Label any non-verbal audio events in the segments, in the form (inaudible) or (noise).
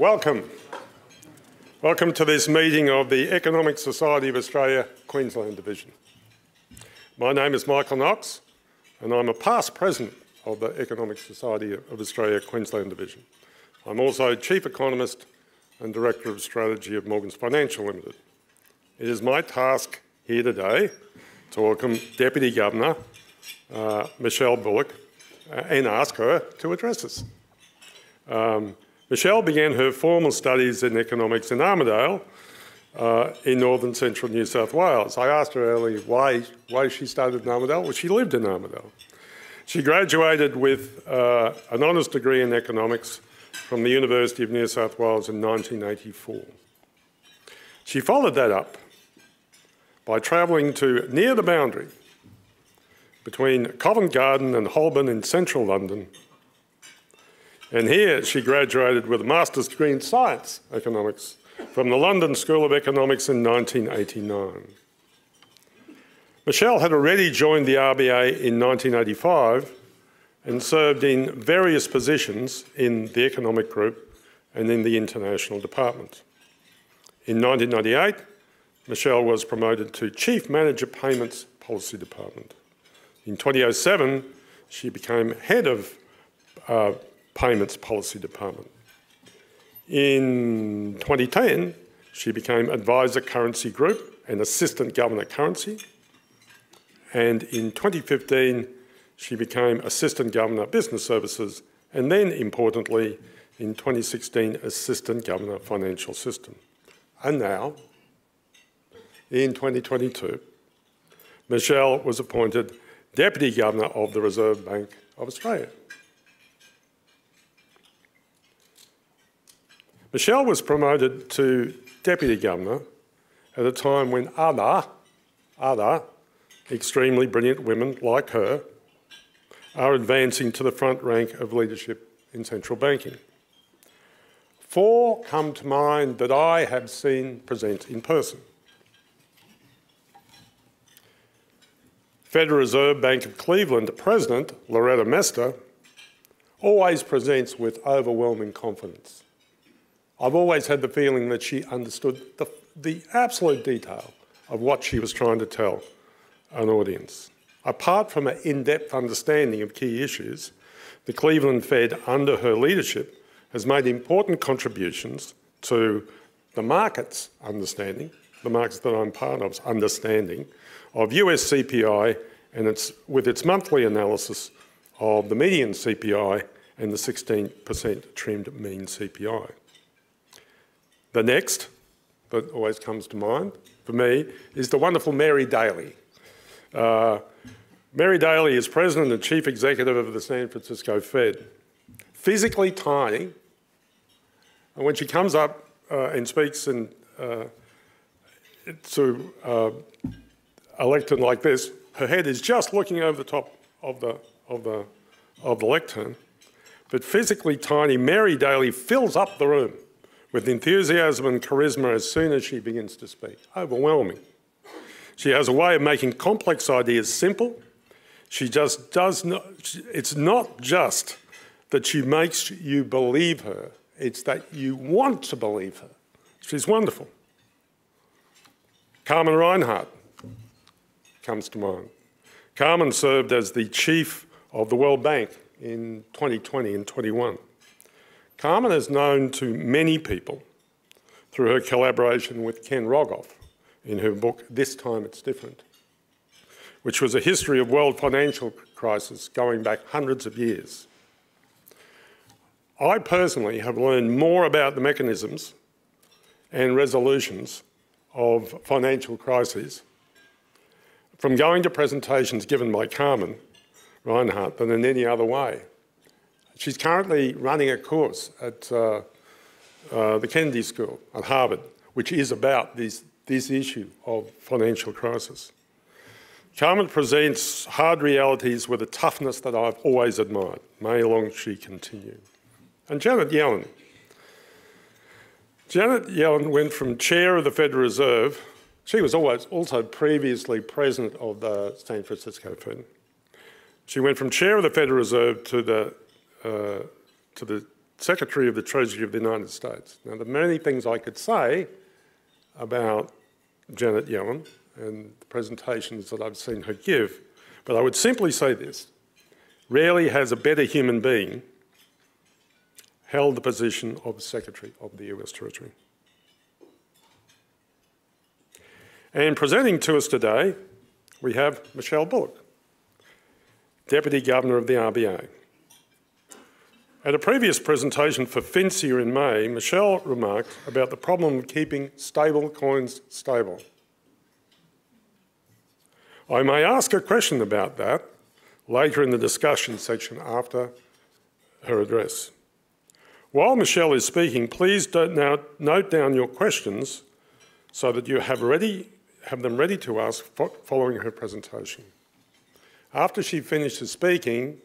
Welcome. Welcome to this meeting of the Economic Society of Australia Queensland Division. My name is Michael Knox and I'm a past president of the Economic Society of Australia Queensland Division. I'm also Chief Economist and Director of Strategy of Morgans Financial Limited. It is my task here today to welcome Deputy Governor uh, Michelle Bullock uh, and ask her to address us. Um, Michelle began her formal studies in economics in Armidale uh, in northern central New South Wales. I asked her earlier why, why she started in Armidale. Well, she lived in Armidale. She graduated with uh, an honours degree in economics from the University of New South Wales in 1984. She followed that up by travelling to near the boundary between Covent Garden and Holborn in central London and here she graduated with a master's degree in science economics from the London School of Economics in 1989. Michelle had already joined the RBA in 1985 and served in various positions in the economic group and in the international department. In 1998, Michelle was promoted to Chief Manager Payments Policy Department. In 2007, she became head of uh, Payments Policy Department. In 2010, she became Advisor Currency Group and Assistant Governor Currency. And in 2015, she became Assistant Governor Business Services and then, importantly, in 2016, Assistant Governor Financial System. And now, in 2022, Michelle was appointed Deputy Governor of the Reserve Bank of Australia. Michelle was promoted to Deputy Governor at a time when other, other extremely brilliant women like her are advancing to the front rank of leadership in central banking. Four come to mind that I have seen present in person. Federal Reserve Bank of Cleveland President Loretta Mester always presents with overwhelming confidence. I've always had the feeling that she understood the, the absolute detail of what she was trying to tell an audience. Apart from an in-depth understanding of key issues, the Cleveland Fed, under her leadership, has made important contributions to the market's understanding, the markets that I'm part of's understanding, of US CPI and its, with its monthly analysis of the median CPI and the 16% trimmed mean CPI. The next that always comes to mind for me is the wonderful Mary Daly. Uh, Mary Daly is president and chief executive of the San Francisco Fed. Physically tiny, and when she comes up uh, and speaks in, uh, to uh, a lectern like this, her head is just looking over the top of the, of the, of the lectern. But physically tiny, Mary Daly fills up the room with enthusiasm and charisma as soon as she begins to speak. Overwhelming. She has a way of making complex ideas simple. She just does not, it's not just that she makes you believe her, it's that you want to believe her. She's wonderful. Carmen Reinhart comes to mind. Carmen served as the chief of the World Bank in 2020 and 21. Carmen is known to many people through her collaboration with Ken Rogoff in her book This Time It's Different, which was a history of world financial crisis going back hundreds of years. I personally have learned more about the mechanisms and resolutions of financial crises from going to presentations given by Carmen Reinhart than in any other way. She's currently running a course at uh, uh, the Kennedy School at Harvard, which is about this, this issue of financial crisis. Carmen presents hard realities with a toughness that I've always admired. May long she continue. And Janet Yellen. Janet Yellen went from chair of the Federal Reserve, she was always also previously president of the San Francisco Fed. She went from chair of the Federal Reserve to the uh, to the Secretary of the Treasury of the United States. Now, there are many things I could say about Janet Yellen and the presentations that I've seen her give, but I would simply say this. Rarely has a better human being held the position of Secretary of the US Treasury. And presenting to us today, we have Michelle Bullock, Deputy Governor of the RBA. At a previous presentation for FINSIA in May, Michelle remarked about the problem of keeping stable coins stable. I may ask a question about that later in the discussion section after her address. While Michelle is speaking, please now note down your questions so that you have, ready, have them ready to ask following her presentation. After she finishes speaking,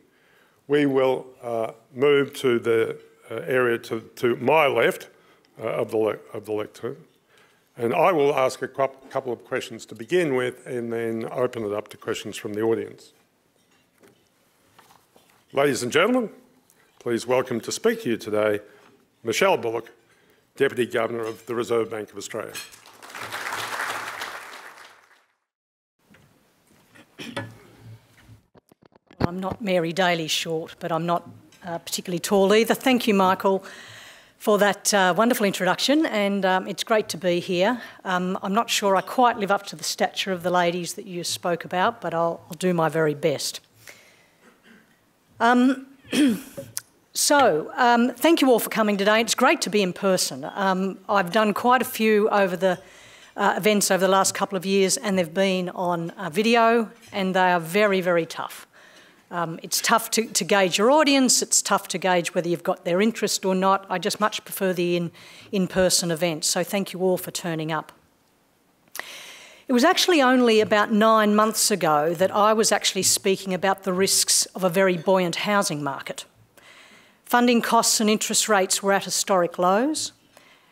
we will uh, move to the uh, area to, to, my left uh, of, the of the lectern. And I will ask a couple of questions to begin with and then open it up to questions from the audience. Ladies and gentlemen, please welcome to speak to you today Michelle Bullock, Deputy Governor of the Reserve Bank of Australia. I'm not Mary Daly short, but I'm not uh, particularly tall either. Thank you, Michael, for that uh, wonderful introduction, and um, it's great to be here. Um, I'm not sure I quite live up to the stature of the ladies that you spoke about, but I'll, I'll do my very best. Um, (clears throat) so, um, thank you all for coming today. It's great to be in person. Um, I've done quite a few over the uh, events over the last couple of years, and they've been on uh, video, and they are very, very tough. Um, it's tough to, to, gauge your audience, it's tough to gauge whether you've got their interest or not. I just much prefer the in, in-person events, so thank you all for turning up. It was actually only about nine months ago that I was actually speaking about the risks of a very buoyant housing market. Funding costs and interest rates were at historic lows.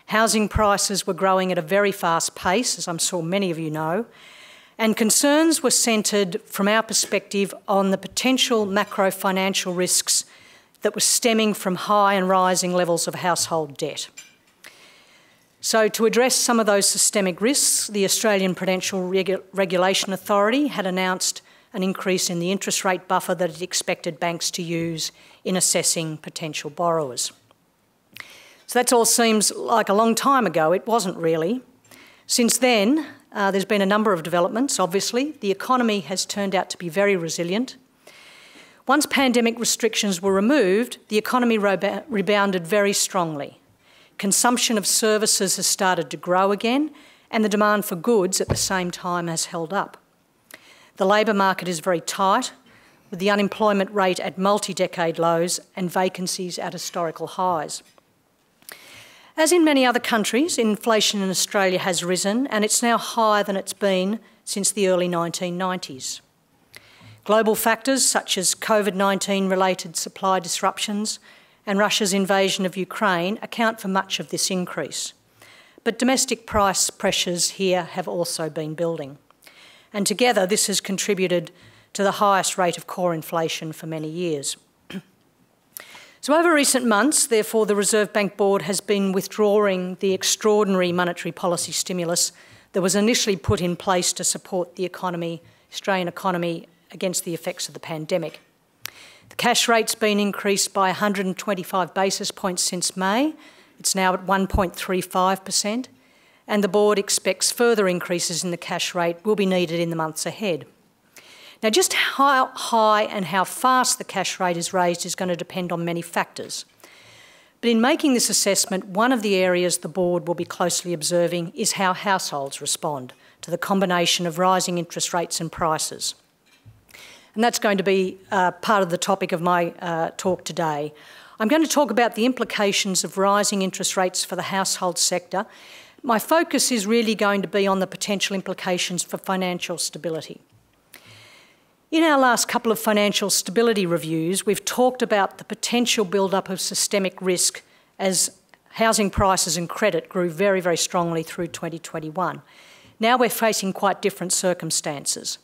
Housing prices were growing at a very fast pace, as I'm sure many of you know, and concerns were centred, from our perspective, on the potential macro financial risks that were stemming from high and rising levels of household debt. So, to address some of those systemic risks, the Australian Prudential Regu Regulation Authority had announced an increase in the interest rate buffer that it expected banks to use in assessing potential borrowers. So, that all seems like a long time ago. It wasn't really. Since then, uh, there's been a number of developments, obviously. The economy has turned out to be very resilient. Once pandemic restrictions were removed, the economy rebounded very strongly. Consumption of services has started to grow again, and the demand for goods at the same time has held up. The labour market is very tight, with the unemployment rate at multi decade lows and vacancies at historical highs. As in many other countries, inflation in Australia has risen and it's now higher than it's been since the early 1990s. Global factors such as COVID 19 related supply disruptions and Russia's invasion of Ukraine account for much of this increase. But domestic price pressures here have also been building. And together, this has contributed to the highest rate of core inflation for many years. So, over recent months, therefore, the Reserve Bank Board has been withdrawing the extraordinary monetary policy stimulus that was initially put in place to support the economy, Australian economy against the effects of the pandemic. The cash rate's been increased by 125 basis points since May. It's now at 1.35%, and the board expects further increases in the cash rate will be needed in the months ahead. Now, just how high and how fast the cash rate is raised is going to depend on many factors. But in making this assessment, one of the areas the board will be closely observing is how households respond to the combination of rising interest rates and prices. And that's going to be uh, part of the topic of my uh, talk today. I'm going to talk about the implications of rising interest rates for the household sector. My focus is really going to be on the potential implications for financial stability. In our last couple of financial stability reviews, we've talked about the potential build-up of systemic risk as housing prices and credit grew very, very strongly through 2021. Now we're facing quite different circumstances.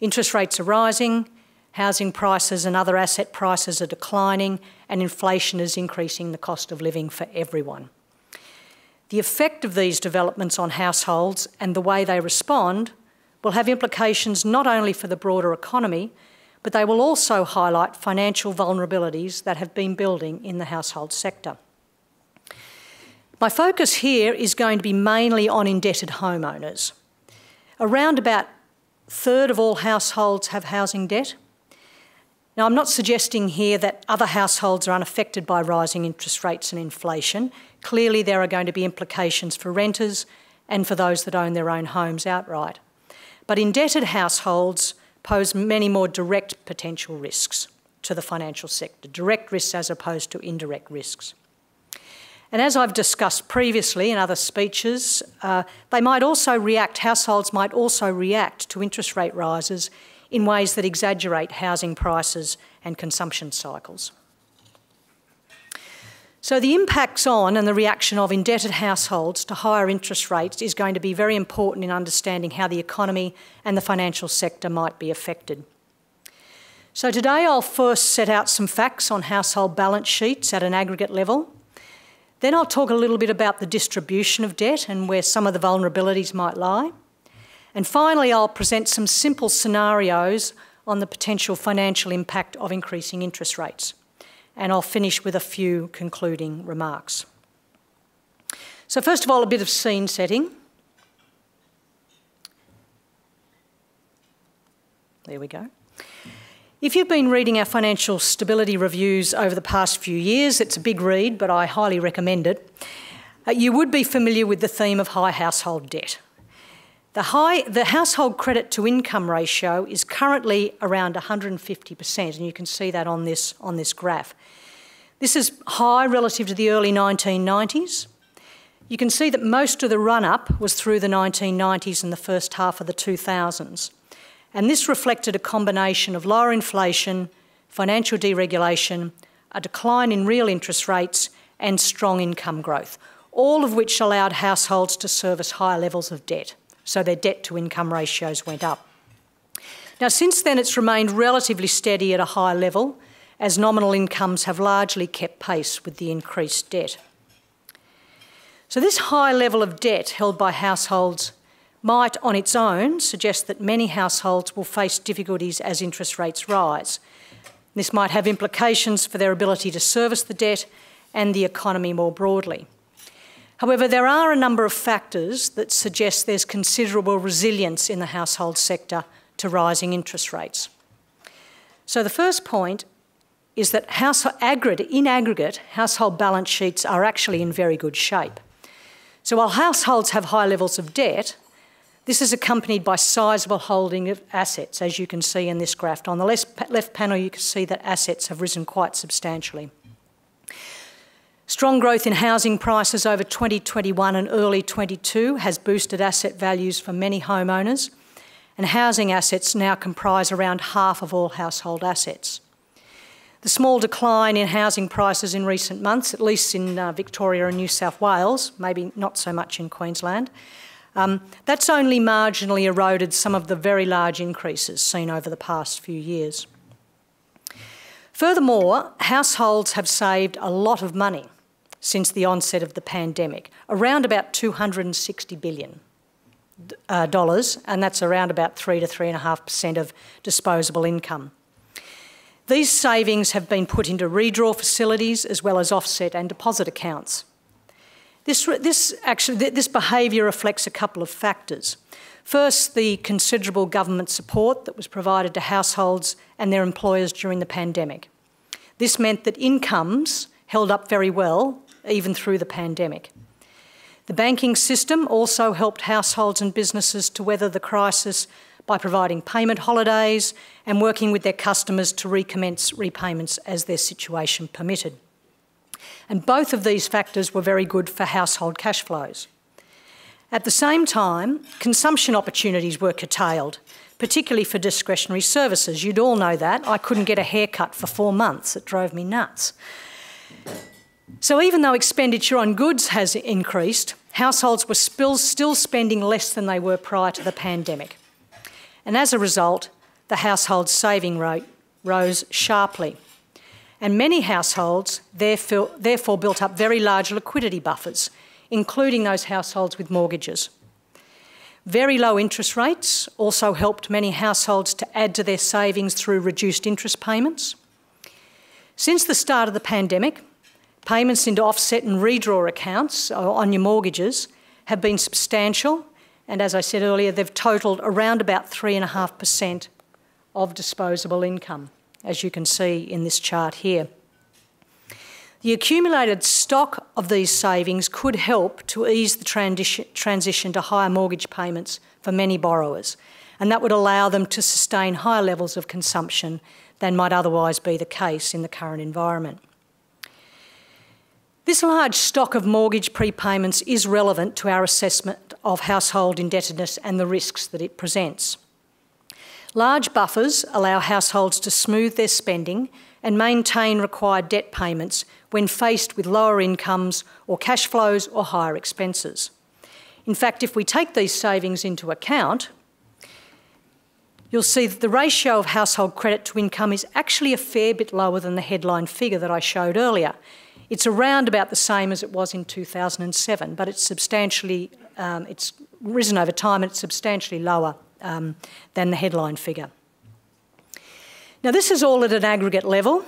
Interest rates are rising, housing prices and other asset prices are declining, and inflation is increasing the cost of living for everyone. The effect of these developments on households and the way they respond will have implications not only for the broader economy, but they will also highlight financial vulnerabilities that have been building in the household sector. My focus here is going to be mainly on indebted homeowners. Around about a third of all households have housing debt. Now, I'm not suggesting here that other households are unaffected by rising interest rates and inflation. Clearly, there are going to be implications for renters and for those that own their own homes outright. But indebted households pose many more direct potential risks to the financial sector, direct risks as opposed to indirect risks. And as I've discussed previously in other speeches, uh, they might also react, households might also react to interest rate rises in ways that exaggerate housing prices and consumption cycles. So, the impacts on and the reaction of indebted households to higher interest rates is going to be very important in understanding how the economy and the financial sector might be affected. So, today I'll first set out some facts on household balance sheets at an aggregate level. Then I'll talk a little bit about the distribution of debt and where some of the vulnerabilities might lie. And finally, I'll present some simple scenarios on the potential financial impact of increasing interest rates. And I'll finish with a few concluding remarks. So, first of all, a bit of scene setting. There we go. If you've been reading our financial stability reviews over the past few years, it's a big read, but I highly recommend it. Uh, you would be familiar with the theme of high household debt. The, high, the household credit to income ratio is currently around 150%, and you can see that on this, on this graph. This is high relative to the early 1990s. You can see that most of the run up was through the 1990s and the first half of the 2000s. And this reflected a combination of lower inflation, financial deregulation, a decline in real interest rates, and strong income growth, all of which allowed households to service higher levels of debt. So their debt to income ratios went up. Now, since then, it's remained relatively steady at a high level, as nominal incomes have largely kept pace with the increased debt. So, this high level of debt held by households might on its own suggest that many households will face difficulties as interest rates rise. This might have implications for their ability to service the debt and the economy more broadly. However, there are a number of factors that suggest there's considerable resilience in the household sector to rising interest rates. So, the first point is that house, in aggregate, household balance sheets are actually in very good shape. So, while households have high levels of debt, this is accompanied by sizable holding of assets, as you can see in this graph. On the left, left panel, you can see that assets have risen quite substantially. Strong growth in housing prices over 2021 and early 22 has boosted asset values for many homeowners, and housing assets now comprise around half of all household assets. The small decline in housing prices in recent months, at least in uh, Victoria and New South Wales, maybe not so much in Queensland, um, that's only marginally eroded some of the very large increases seen over the past few years. Furthermore, households have saved a lot of money since the onset of the pandemic, around about 260 billion uh, dollars, and that's around about three to three and a half percent of disposable income. These savings have been put into redraw facilities as well as offset and deposit accounts. This, this, this behaviour reflects a couple of factors. First, the considerable government support that was provided to households and their employers during the pandemic. This meant that incomes held up very well, even through the pandemic. The banking system also helped households and businesses to weather the crisis by providing payment holidays and working with their customers to recommence repayments as their situation permitted and both of these factors were very good for household cash flows. At the same time, consumption opportunities were curtailed, particularly for discretionary services. You'd all know that. I couldn't get a haircut for four months. It drove me nuts. So, even though expenditure on goods has increased, households were still spending less than they were prior to the pandemic. And as a result, the household saving rate rose sharply. And many households therefore built up very large liquidity buffers, including those households with mortgages. Very low interest rates also helped many households to add to their savings through reduced interest payments. Since the start of the pandemic, payments into offset and redraw accounts uh, on your mortgages have been substantial, and as I said earlier, they've totalled around about 3.5% of disposable income, as you can see in this chart here. The accumulated stock of these savings could help to ease the transition to higher mortgage payments for many borrowers, and that would allow them to sustain higher levels of consumption than might otherwise be the case in the current environment. This large stock of mortgage prepayments is relevant to our assessment of household indebtedness and the risks that it presents. Large buffers allow households to smooth their spending and maintain required debt payments when faced with lower incomes or cash flows or higher expenses. In fact, if we take these savings into account, you'll see that the ratio of household credit to income is actually a fair bit lower than the headline figure that I showed earlier. It's around about the same as it was in 2007, but it's substantially, um, it's risen over time and it's substantially lower um, than the headline figure. Now, this is all at an aggregate level,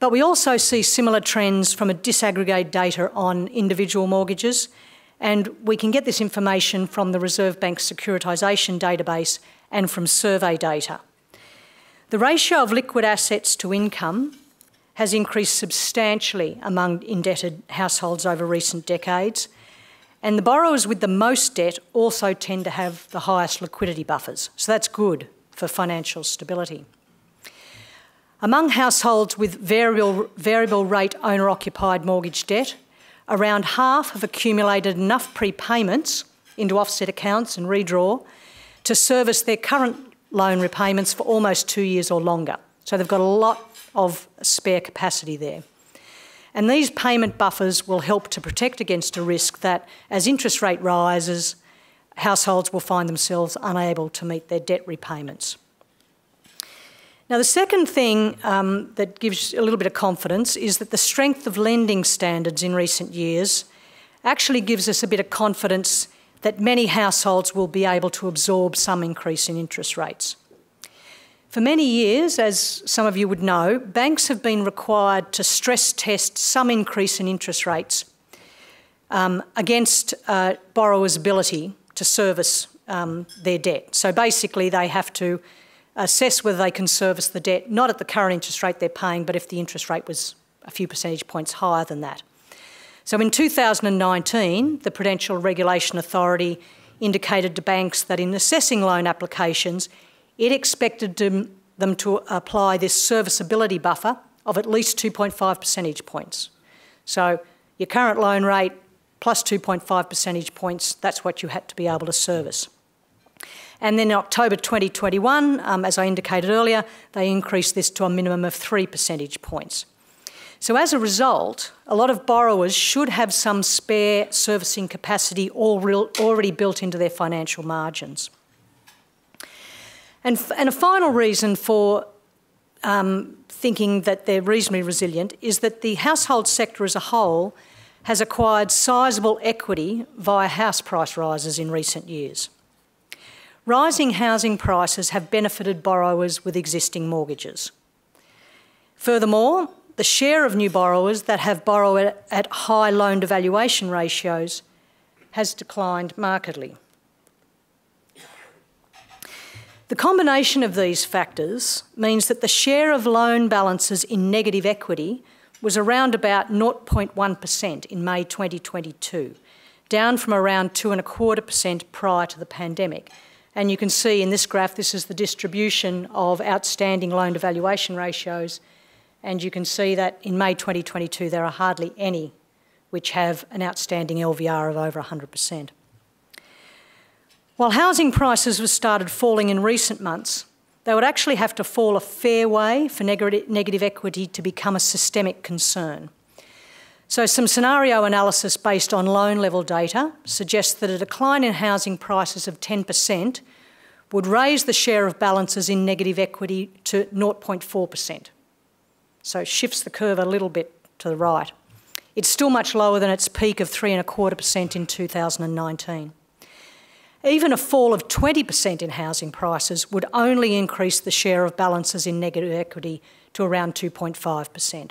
but we also see similar trends from a disaggregated data on individual mortgages, and we can get this information from the Reserve Bank securitisation database and from survey data. The ratio of liquid assets to income has increased substantially among indebted households over recent decades, and the borrowers with the most debt also tend to have the highest liquidity buffers, so that's good for financial stability. Among households with variable, variable rate owner occupied mortgage debt, around half have accumulated enough prepayments into offset accounts and redraw to service their current loan repayments for almost two years or longer. So they've got a lot of spare capacity there. And these payment buffers will help to protect against a risk that as interest rate rises, households will find themselves unable to meet their debt repayments. Now, the second thing um, that gives a little bit of confidence is that the strength of lending standards in recent years actually gives us a bit of confidence that many households will be able to absorb some increase in interest rates. For many years, as some of you would know, banks have been required to stress test some increase in interest rates um, against uh, borrowers' ability to service um, their debt. So basically, they have to assess whether they can service the debt, not at the current interest rate they're paying, but if the interest rate was a few percentage points higher than that. So in 2019, the Prudential Regulation Authority indicated to banks that in assessing loan applications, it expected them to apply this serviceability buffer of at least 2.5 percentage points. So your current loan rate plus 2.5 percentage points, that's what you had to be able to service. And then in October 2021, um, as I indicated earlier, they increased this to a minimum of three percentage points. So as a result, a lot of borrowers should have some spare servicing capacity already built into their financial margins. And, and a final reason for um, thinking that they're reasonably resilient is that the household sector as a whole has acquired sizable equity via house price rises in recent years. Rising housing prices have benefited borrowers with existing mortgages. Furthermore, the share of new borrowers that have borrowed at high loan to ratios has declined markedly. The combination of these factors means that the share of loan balances in negative equity was around about 0.1% in May 2022, down from around 2.25% prior to the pandemic, and you can see in this graph, this is the distribution of outstanding loan to valuation ratios. And you can see that in May 2022, there are hardly any which have an outstanding LVR of over 100%. While housing prices have started falling in recent months, they would actually have to fall a fair way for negative equity to become a systemic concern. So, some scenario analysis based on loan level data suggests that a decline in housing prices of 10% would raise the share of balances in negative equity to 0.4%. So it shifts the curve a little bit to the right. It's still much lower than its peak of 3.25% in 2019. Even a fall of 20% in housing prices would only increase the share of balances in negative equity to around 2.5%.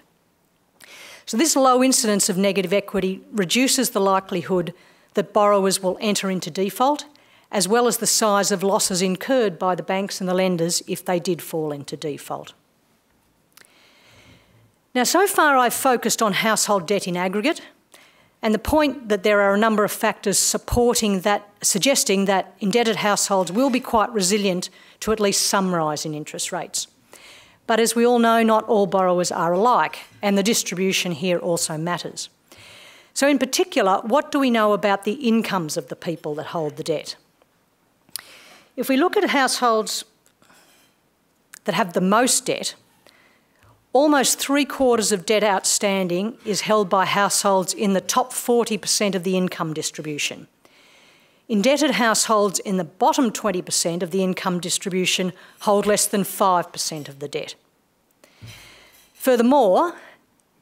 So this low incidence of negative equity reduces the likelihood that borrowers will enter into default, as well as the size of losses incurred by the banks and the lenders if they did fall into default. Now, so far I've focused on household debt in aggregate, and the point that there are a number of factors supporting that, suggesting that indebted households will be quite resilient to at least some rise in interest rates. But as we all know, not all borrowers are alike, and the distribution here also matters. So, in particular, what do we know about the incomes of the people that hold the debt? If we look at households that have the most debt, almost three quarters of debt outstanding is held by households in the top 40% of the income distribution. Indebted households in the bottom 20% of the income distribution hold less than 5% of the debt. Furthermore,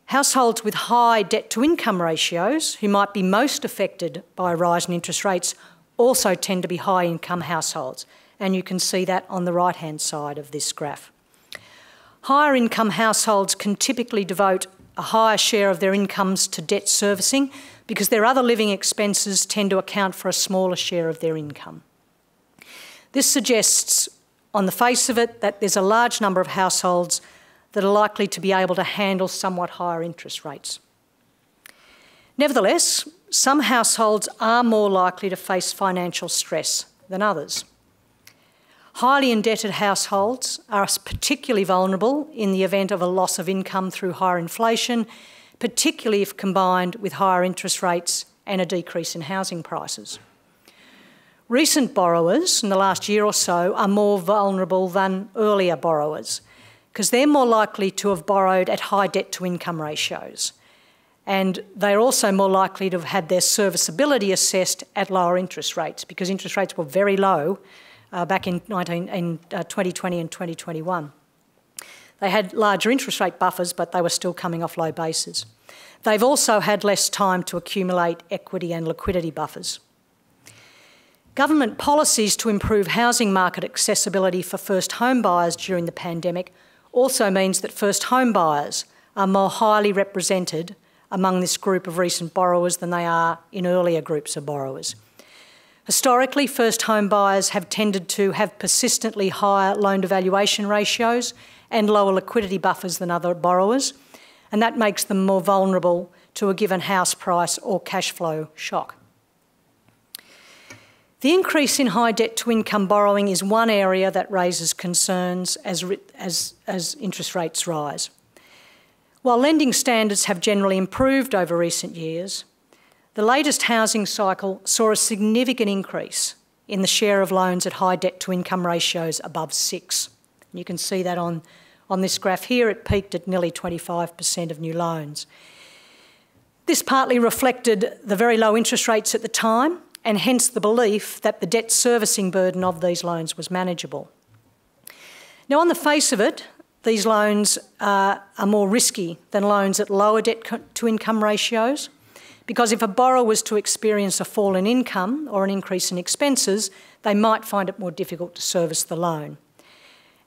households with high debt to income ratios, who might be most affected by a rise in interest rates, also tend to be high income households, and you can see that on the right hand side of this graph. Higher income households can typically devote a higher share of their incomes to debt servicing because their other living expenses tend to account for a smaller share of their income. This suggests, on the face of it, that there's a large number of households that are likely to be able to handle somewhat higher interest rates. Nevertheless, some households are more likely to face financial stress than others. Highly indebted households are particularly vulnerable in the event of a loss of income through higher inflation particularly if combined with higher interest rates and a decrease in housing prices. Recent borrowers in the last year or so are more vulnerable than earlier borrowers because they're more likely to have borrowed at high debt to income ratios. And they're also more likely to have had their serviceability assessed at lower interest rates because interest rates were very low uh, back in, 19, in uh, 2020 and 2021. They had larger interest rate buffers, but they were still coming off low bases. They've also had less time to accumulate equity and liquidity buffers. Government policies to improve housing market accessibility for first home buyers during the pandemic also means that first home buyers are more highly represented among this group of recent borrowers than they are in earlier groups of borrowers. Historically, first home buyers have tended to have persistently higher loan to valuation ratios and lower liquidity buffers than other borrowers, and that makes them more vulnerable to a given house price or cash flow shock. The increase in high debt to income borrowing is one area that raises concerns as, as, as interest rates rise. While lending standards have generally improved over recent years, the latest housing cycle saw a significant increase in the share of loans at high debt to income ratios above six. You can see that on on this graph here, it peaked at nearly 25% of new loans. This partly reflected the very low interest rates at the time and hence the belief that the debt servicing burden of these loans was manageable. Now, on the face of it, these loans uh, are more risky than loans at lower debt to income ratios because if a borrower was to experience a fall in income or an increase in expenses, they might find it more difficult to service the loan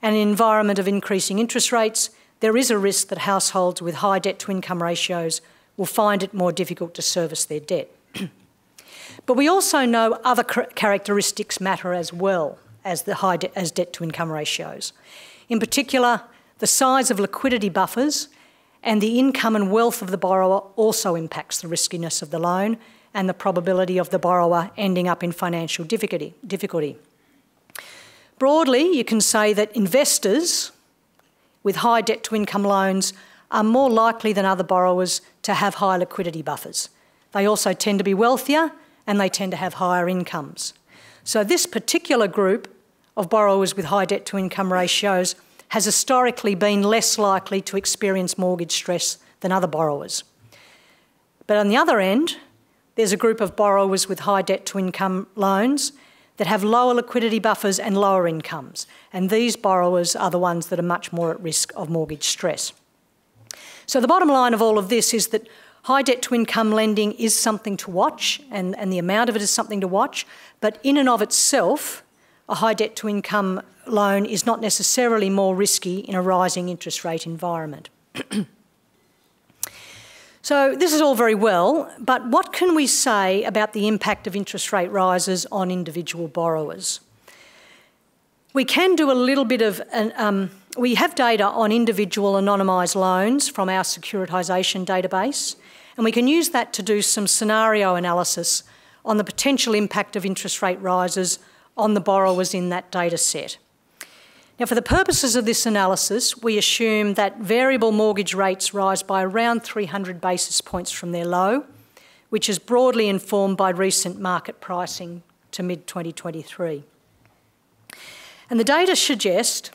and an environment of increasing interest rates, there is a risk that households with high debt to income ratios will find it more difficult to service their debt. (clears throat) but we also know other characteristics matter as well as the high de as debt to income ratios. In particular, the size of liquidity buffers and the income and wealth of the borrower also impacts the riskiness of the loan and the probability of the borrower ending up in financial difficulty. Broadly, you can say that investors with high debt to income loans are more likely than other borrowers to have high liquidity buffers. They also tend to be wealthier and they tend to have higher incomes. So, this particular group of borrowers with high debt to income ratios has historically been less likely to experience mortgage stress than other borrowers. But on the other end, there's a group of borrowers with high debt to income loans that have lower liquidity buffers and lower incomes. And these borrowers are the ones that are much more at risk of mortgage stress. So the bottom line of all of this is that high debt to income lending is something to watch and, and the amount of it is something to watch, but in and of itself, a high debt to income loan is not necessarily more risky in a rising interest rate environment. (clears throat) so this is all very well, but what can we say about the impact of interest rate rises on individual borrowers? We can do a little bit of, um, we have data on individual anonymised loans from our securitisation database, and we can use that to do some scenario analysis on the potential impact of interest rate rises on the borrowers in that data set. Now, for the purposes of this analysis, we assume that variable mortgage rates rise by around 300 basis points from their low, which is broadly informed by recent market pricing to mid 2023. And the data suggest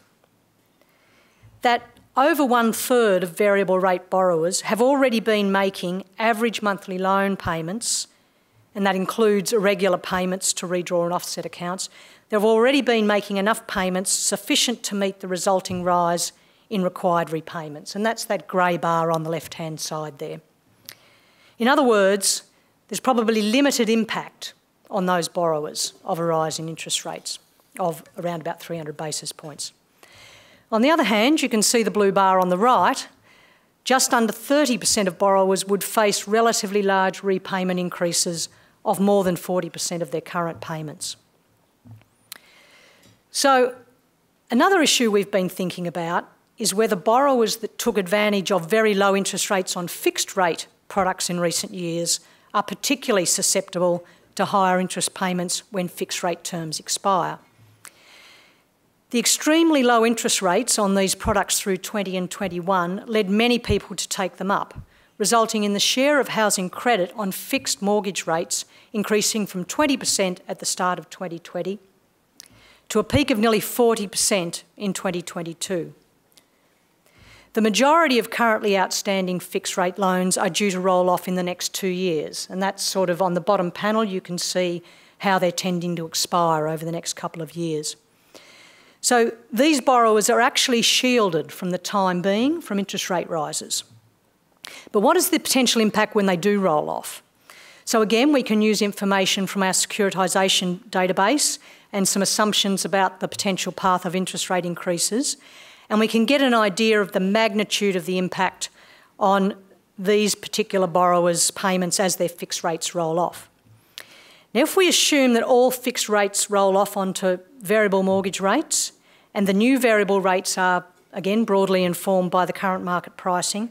that over one third of variable rate borrowers have already been making average monthly loan payments, and that includes irregular payments to redraw and offset accounts, they've already been making enough payments sufficient to meet the resulting rise in required repayments. And that's that grey bar on the left hand side there. In other words, there's probably limited impact on those borrowers of a rise in interest rates of around about 300 basis points. On the other hand, you can see the blue bar on the right. Just under 30% of borrowers would face relatively large repayment increases of more than 40% of their current payments. So, another issue we've been thinking about is whether borrowers that took advantage of very low interest rates on fixed rate products in recent years are particularly susceptible to higher interest payments when fixed rate terms expire. The extremely low interest rates on these products through 20 and 21 led many people to take them up, resulting in the share of housing credit on fixed mortgage rates increasing from 20% at the start of 2020 to a peak of nearly 40% in 2022. The majority of currently outstanding fixed rate loans are due to roll off in the next two years, and that's sort of on the bottom panel you can see how they're tending to expire over the next couple of years. So these borrowers are actually shielded from the time being from interest rate rises. But what is the potential impact when they do roll off? So again, we can use information from our securitisation database and some assumptions about the potential path of interest rate increases. And we can get an idea of the magnitude of the impact on these particular borrowers' payments as their fixed rates roll off. Now, if we assume that all fixed rates roll off onto variable mortgage rates, and the new variable rates are, again, broadly informed by the current market pricing,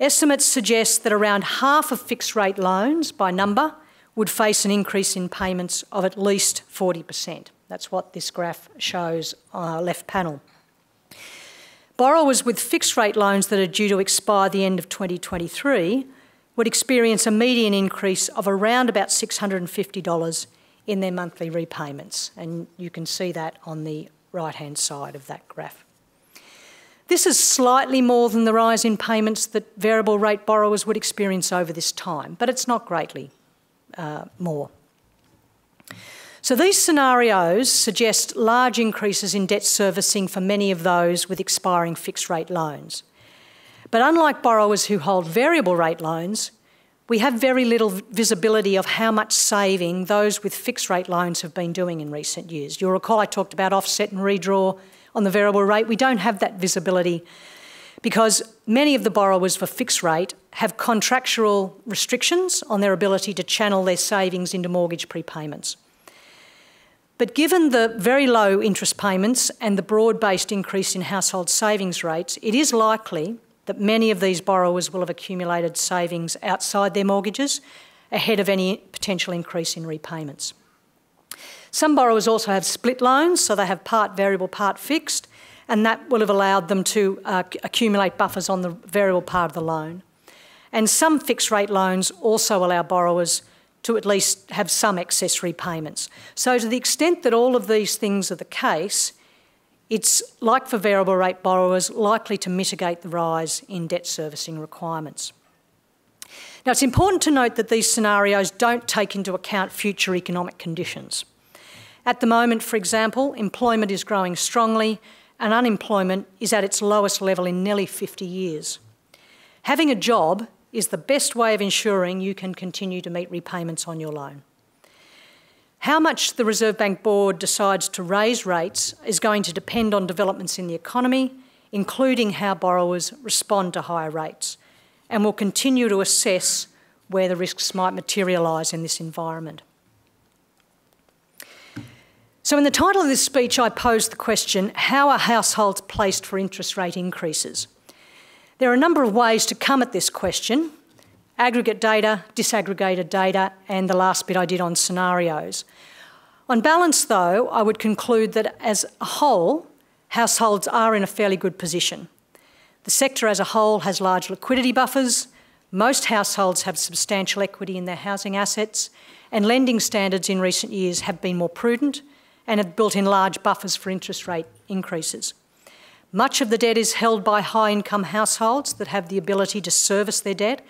estimates suggest that around half of fixed rate loans by number would face an increase in payments of at least 40%. That's what this graph shows on our left panel. Borrowers with fixed rate loans that are due to expire the end of 2023 would experience a median increase of around about $650 in their monthly repayments, and you can see that on the right hand side of that graph. This is slightly more than the rise in payments that variable rate borrowers would experience over this time, but it's not greatly uh, more. So these scenarios suggest large increases in debt servicing for many of those with expiring fixed rate loans. But unlike borrowers who hold variable rate loans, we have very little visibility of how much saving those with fixed rate loans have been doing in recent years. You'll recall I talked about offset and redraw on the variable rate. We don't have that visibility because many of the borrowers for fixed rate have contractual restrictions on their ability to channel their savings into mortgage prepayments. But given the very low interest payments and the broad based increase in household savings rates, it is likely that many of these borrowers will have accumulated savings outside their mortgages ahead of any potential increase in repayments. Some borrowers also have split loans, so they have part variable, part fixed, and that will have allowed them to uh, accumulate buffers on the variable part of the loan. And some fixed rate loans also allow borrowers to at least have some excess repayments. So, to the extent that all of these things are the case, it's like for variable rate borrowers, likely to mitigate the rise in debt servicing requirements. Now, it's important to note that these scenarios don't take into account future economic conditions. At the moment, for example, employment is growing strongly and unemployment is at its lowest level in nearly 50 years. Having a job is the best way of ensuring you can continue to meet repayments on your loan. How much the Reserve Bank Board decides to raise rates is going to depend on developments in the economy, including how borrowers respond to higher rates, and will continue to assess where the risks might materialise in this environment. So, in the title of this speech, I posed the question How are households placed for interest rate increases? There are a number of ways to come at this question aggregate data, disaggregated data, and the last bit I did on scenarios. On balance, though, I would conclude that as a whole, households are in a fairly good position. The sector as a whole has large liquidity buffers, most households have substantial equity in their housing assets, and lending standards in recent years have been more prudent and have built in large buffers for interest rate increases. Much of the debt is held by high income households that have the ability to service their debt,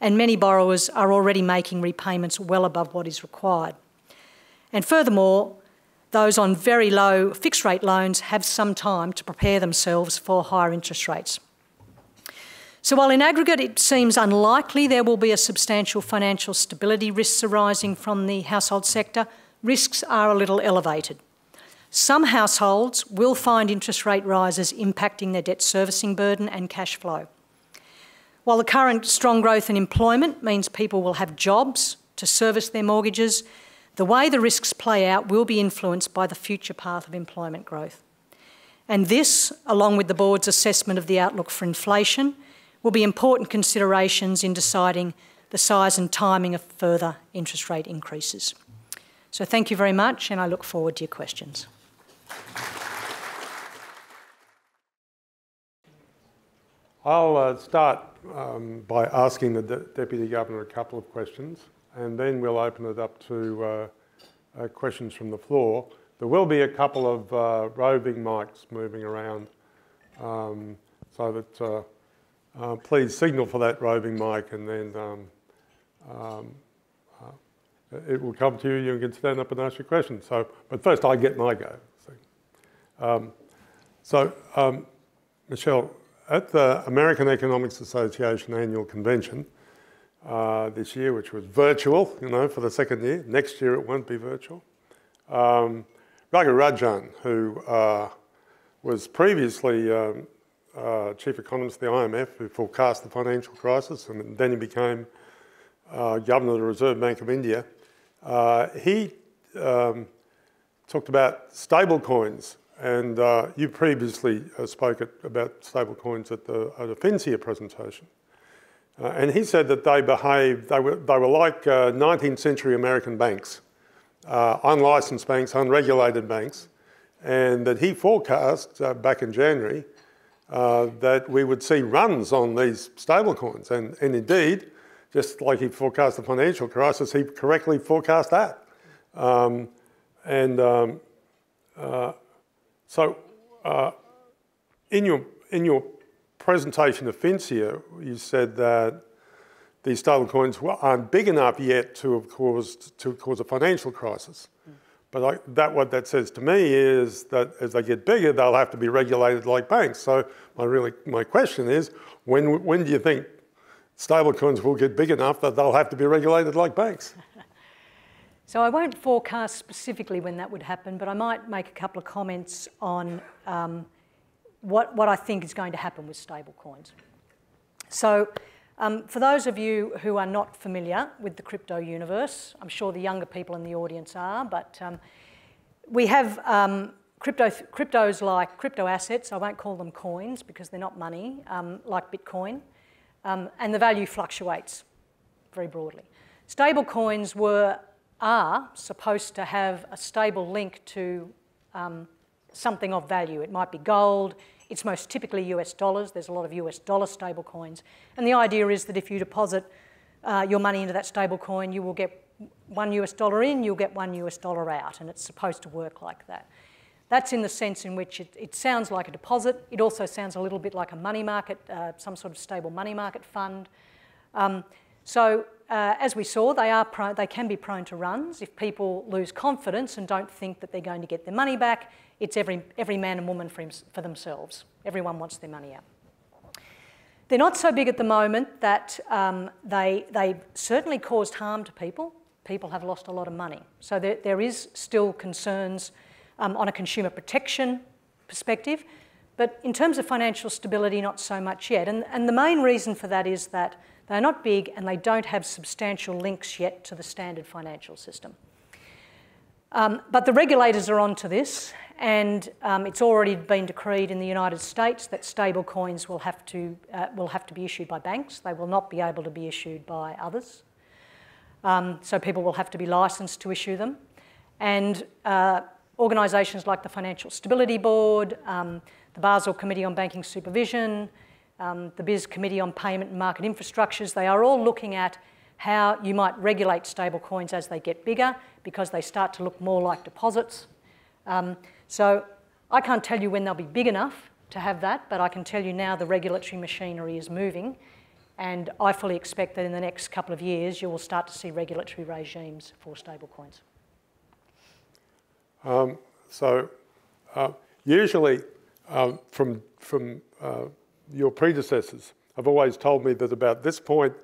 and many borrowers are already making repayments well above what is required. And furthermore, those on very low fixed rate loans have some time to prepare themselves for higher interest rates. So, while in aggregate it seems unlikely there will be a substantial financial stability risks arising from the household sector, risks are a little elevated. Some households will find interest rate rises impacting their debt servicing burden and cash flow. While the current strong growth in employment means people will have jobs to service their mortgages, the way the risks play out will be influenced by the future path of employment growth. And this, along with the board's assessment of the outlook for inflation, will be important considerations in deciding the size and timing of further interest rate increases. So thank you very much, and I look forward to your questions. I'll uh, start um, by asking the De Deputy Governor a couple of questions, and then we'll open it up to uh, uh, questions from the floor. There will be a couple of uh, roving mics moving around, um, so that uh, uh, please signal for that roving mic, and then um, um it will come to you, you can stand up and ask your question. So, but first I get my go. So, um, so um, Michelle, at the American Economics Association annual convention uh, this year, which was virtual, you know, for the second year, next year it won't be virtual, um, Raghu Rajan, who uh, was previously um, uh, chief economist of the IMF, who forecast the financial crisis, and then he became uh, governor of the Reserve Bank of India, uh, he um, talked about stable coins, and uh, you previously uh, spoke at, about stable coins at the, at the presentation. Uh, and he said that they behaved, they were, they were like 19th uh, century American banks, uh, unlicensed banks, unregulated banks, and that he forecast back in January that we would see runs on these stable coins. And, and indeed, just like he forecast the financial crisis, he correctly forecast that. Um, and um, uh, so, uh, in your in your presentation of FinCEAR, you said that these stable coins aren't big enough yet to have caused to cause a financial crisis. But I, that what that says to me is that as they get bigger, they'll have to be regulated like banks. So my really my question is, when when do you think stablecoins will get big enough that they'll have to be regulated like banks. (laughs) so I won't forecast specifically when that would happen, but I might make a couple of comments on um, what, what I think is going to happen with stablecoins. So um, for those of you who are not familiar with the crypto universe, I'm sure the younger people in the audience are, but um, we have um, crypto, cryptos like crypto assets, I won't call them coins because they're not money, um, like Bitcoin um, and the value fluctuates very broadly. Stable coins were, are supposed to have a stable link to um, something of value. It might be gold, it's most typically US dollars, there's a lot of US dollar stable coins. And the idea is that if you deposit uh, your money into that stable coin, you will get one US dollar in, you'll get one US dollar out, and it's supposed to work like that. That's in the sense in which it, it, sounds like a deposit. It also sounds a little bit like a money market, uh, some sort of stable money market fund. Um, so uh, as we saw, they, are prone, they can be prone to runs. If people lose confidence and don't think that they're going to get their money back, it's every, every man and woman for, him, for themselves. Everyone wants their money out. They're not so big at the moment that um, they, they certainly caused harm to people. People have lost a lot of money. So there, there is still concerns um, on a consumer protection perspective, but in terms of financial stability, not so much yet. And, and the main reason for that is that they're not big and they don't have substantial links yet to the standard financial system. Um, but the regulators are onto this, and um, it's already been decreed in the United States that stable coins will have, to, uh, will have to be issued by banks. They will not be able to be issued by others. Um, so people will have to be licensed to issue them. And uh, organisations like the Financial Stability Board, um, the Basel Committee on Banking Supervision, um, the BIS Committee on Payment and Market Infrastructures, they are all looking at how you might regulate stablecoins as they get bigger because they start to look more like deposits. Um, so I can't tell you when they'll be big enough to have that, but I can tell you now the regulatory machinery is moving and I fully expect that in the next couple of years you will start to see regulatory regimes for stablecoins. Um, so uh, usually um, from, from uh, your predecessors have always told me that about this point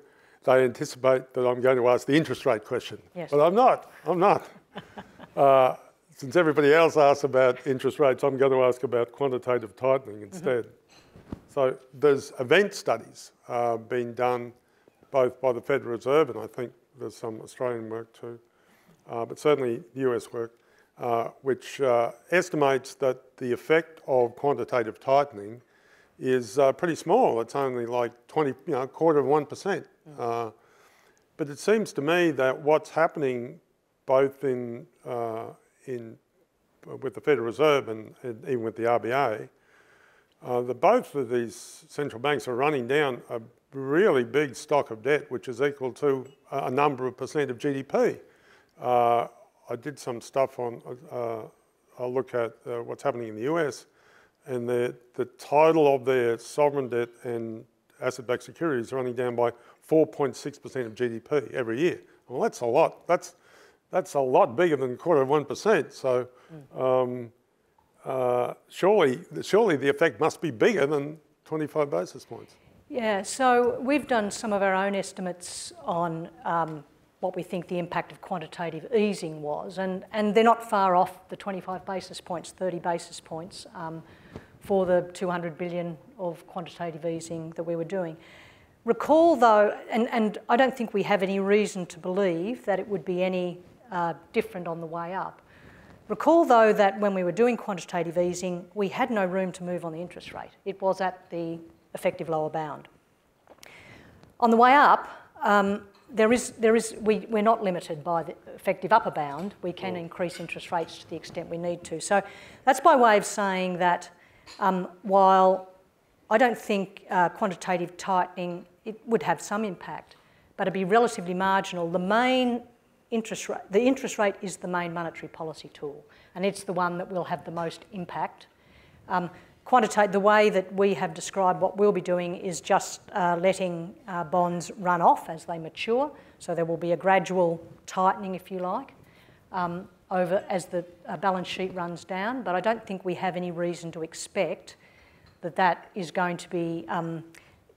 they anticipate that I'm going to ask the interest rate question. Yes. But I'm not. I'm not. (laughs) uh, since everybody else asks about interest rates, I'm going to ask about quantitative tightening instead. Mm-hmm. So there's event studies uh, being done both by the Federal Reserve and I think there's some Australian work too, uh, but certainly US work, uh, which uh, estimates that the effect of quantitative tightening is uh, pretty small. It's only like 20, you know, a quarter of 1%. Uh, but it seems to me that what's happening both in, uh, in, with the Federal Reserve and, and even with the RBA, uh, the, both of these central banks are running down a really big stock of debt, which is equal to a number of percent of GDP. I did some stuff on, uh, I'll look at uh, what's happening in the US, and the, the total of their sovereign debt and asset-backed securities are running down by 4.6% of GDP every year. Well, that's a lot. That's, that's a lot bigger than a quarter of 1%. So um, uh, surely, surely the effect must be bigger than 25 basis points. Yeah, so we've done some of our own estimates on um, what we think the impact of quantitative easing was, and, and they're not far off the 25 basis points, 30 basis points. Um, for the 200 billion of quantitative easing that we were doing. Recall though, and, and I don't think we have any reason to believe that it would be any uh, different on the way up. Recall though that when we were doing quantitative easing, we had no room to move on the interest rate. It was at the effective lower bound. On the way up, um, there is, there is, we, we're not limited by the effective upper bound. We can increase interest rates to the extent we need to. So that's by way of saying that um, while I don't think uh, quantitative tightening it would have some impact, but it'd be relatively marginal. The main interest rate, the interest rate is the main monetary policy tool, and it's the one that will have the most impact. Um, quantitate the way that we have described what we'll be doing is just uh, letting uh, bonds run off as they mature. So there will be a gradual tightening, if you like. Um, over as the uh, balance sheet runs down, but I don't think we have any reason to expect that that is going to be um,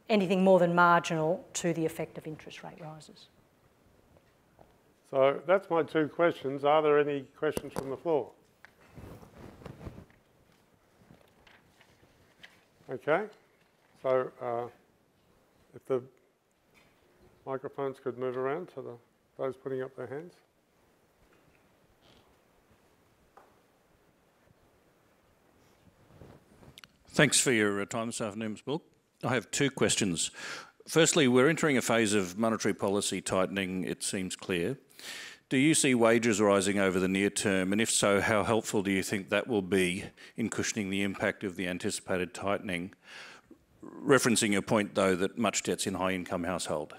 anything more than marginal to the effect of interest rate rises. So that's my two questions. Are there any questions from the floor? Okay, so uh, if the microphones could move around to the, those putting up their hands. Thanks for your uh, time this afternoon, Ms. I have two questions. Firstly, we're entering a phase of monetary policy tightening, it seems clear. Do you see wages rising over the near term? And if so, how helpful do you think that will be in cushioning the impact of the anticipated tightening? Referencing your point, though, that much debt's in high income household.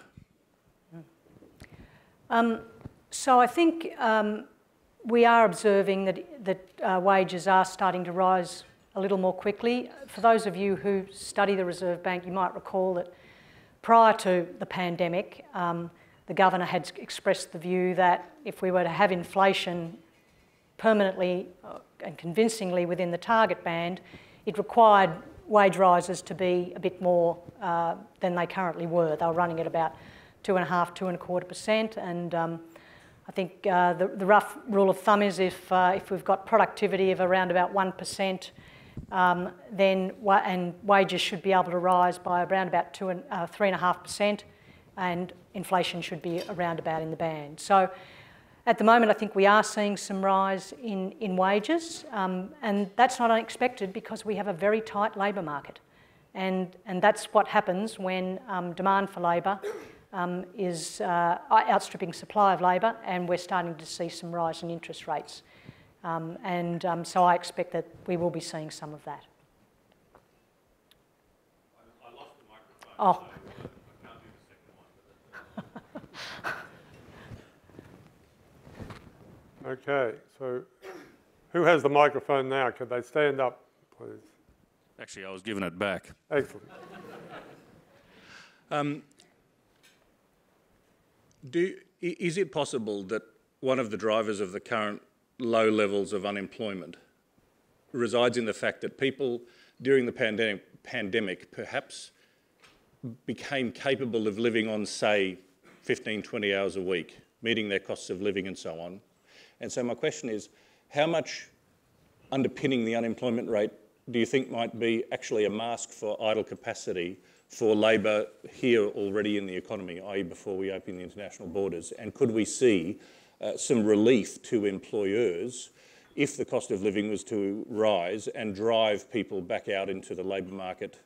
Um, so I think um, we are observing that, that uh, wages are starting to rise a little more quickly. For those of you who study the Reserve Bank, you might recall that prior to the pandemic, um, the governor had expressed the view that if we were to have inflation permanently uh, and convincingly within the target band, it required wage rises to be a bit more uh, than they currently were. They were running at about two and a half, two and a quarter percent, and um, I think uh, the, the, rough rule of thumb is if uh, if we've got productivity of around about one percent, um, then and wages should be able to rise by around about two and uh, three and a half percent, and inflation should be around about in the band. So. At the moment, I think we are seeing some rise in, in wages, um, and that's not unexpected because we have a very tight labour market. And, and that's what happens when um, demand for labour um, is uh, outstripping supply of labour, and we're starting to see some rise in interest rates. Um, and um, so I expect that we will be seeing some of that. Oh. Okay, so who has the microphone now? Could they stand up, please? Actually, I was giving it back. Excellent. Um, do, is it possible that one of the drivers of the current low levels of unemployment resides in the fact that people during the pandemic, pandemic perhaps became capable of living on, say, 15, 20 hours a week, meeting their costs of living and so on, and so my question is, how much underpinning the unemployment rate do you think might be actually a mask for idle capacity for labour here already in the economy, i.e. before we open the international borders? And could we see uh, some relief to employers if the cost of living was to rise and drive people back out into the labour market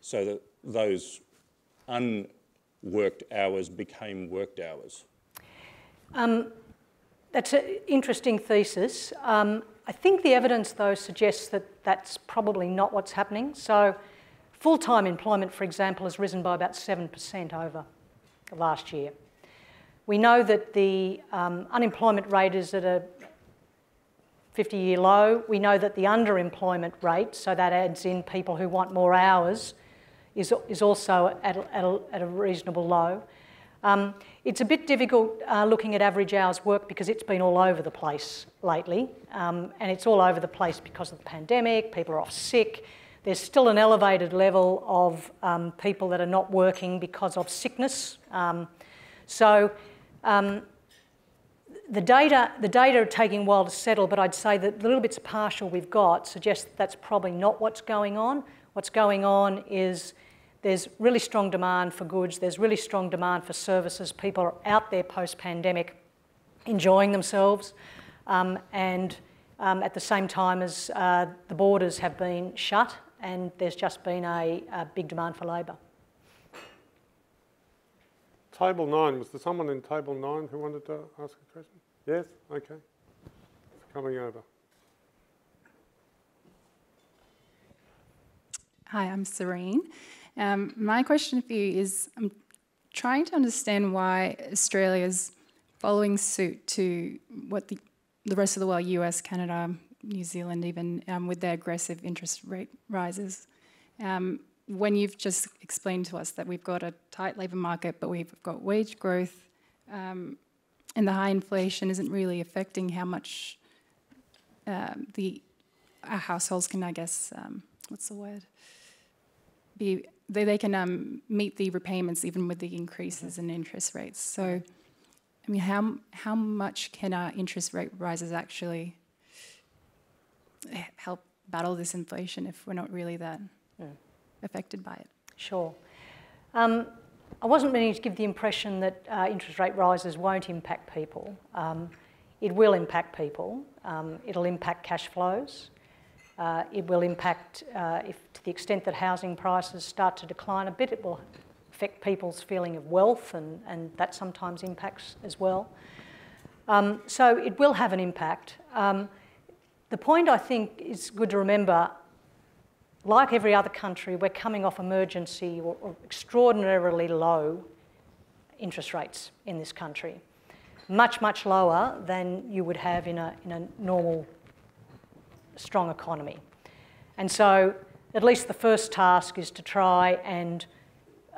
so that those unworked hours became worked hours? Um, that's an interesting thesis. Um, I think the evidence, though, suggests that that's probably not what's happening. So, full time employment, for example, has risen by about 7% over the last year. We know that the um, unemployment rate is at a 50 year low. We know that the underemployment rate, so that adds in people who want more hours, is, is also at at a, at a reasonable low. Um, it's a bit difficult uh, looking at average hours work because it's been all over the place lately, um, and it's all over the place because of the pandemic, people are off sick. There's still an elevated level of um, people that are not working because of sickness. Um, so um, the data, the data are taking a while to settle, but I'd say that the little bits of partial we've got suggest that that's probably not what's going on. What's going on is there's really strong demand for goods, there's really strong demand for services. People are out there post pandemic enjoying themselves, um, and um, at the same time as uh, the borders have been shut, and there's just been a, a big demand for labour. Table nine, was there someone in table nine who wanted to ask a question? Yes? Okay. It's coming over. Hi, I'm Serene. Um, my question for you is I'm trying to understand why Australia is following suit to what the, the rest of the world, US, Canada, New Zealand, even um, with their aggressive interest rate rises. Um, when you've just explained to us that we've got a tight labour market, but we've got wage growth, um, and the high inflation isn't really affecting how much uh, the our households can, I guess, um, what's the word, be they, they can um, meet the repayments even with the increases in interest rates. So, I mean, how, how much can our interest rate rises actually help battle this inflation if we're not really that yeah. affected by it? Sure. Um, I wasn't meaning to give the impression that uh, interest rate rises won't impact people. Um, it will impact people. Um, it'll impact cash flows. Uh, it will impact, uh, if to the extent that housing prices start to decline a bit, it will affect people's feeling of wealth, and, and that sometimes impacts as well. Um, so it will have an impact. Um, the point I think is good to remember like every other country, we're coming off emergency or, or extraordinarily low interest rates in this country. Much, much lower than you would have in a, in a normal strong economy. And so at least the first task is to try and